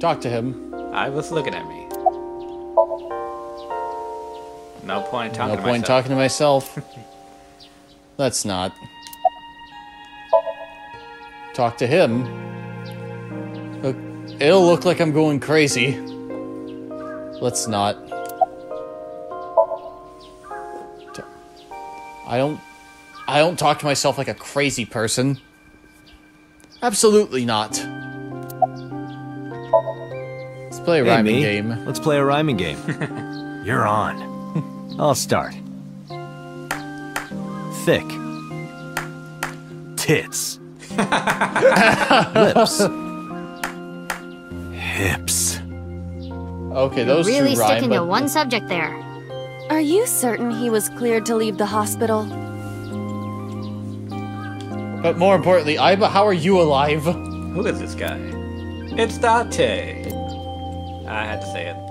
Talk to him. I was looking at me. No point in talking No to point myself. talking to myself. Let's not. Talk to him. Look, it'll look like I'm going crazy. Let's not. I don't. I don't talk to myself like a crazy person. Absolutely not. Let's play a Hey, rhyming me. game. Let's play a rhyming game. You're on. I'll start. Thick. Tits. Lips. Hips. Okay, those are really two rhyme, sticking to one subject there. Are you certain he was cleared to leave the hospital? But more importantly, Aiba, how are you alive? Who is this guy? It's Date. I had to say it.